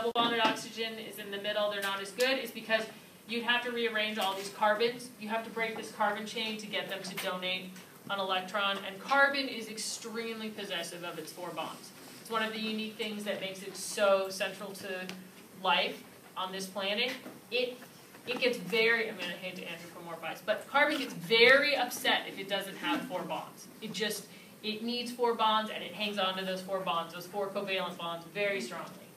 double bonded oxygen is in the middle, they're not as good, is because you'd have to rearrange all these carbons. You have to break this carbon chain to get them to donate an electron, and carbon is extremely possessive of its four bonds. It's one of the unique things that makes it so central to life on this planet. It it gets very, I'm going to hate to anthropomorphize, but carbon gets very upset if it doesn't have four bonds. It just, it needs four bonds and it hangs on to those four bonds, those four covalent bonds, very strongly.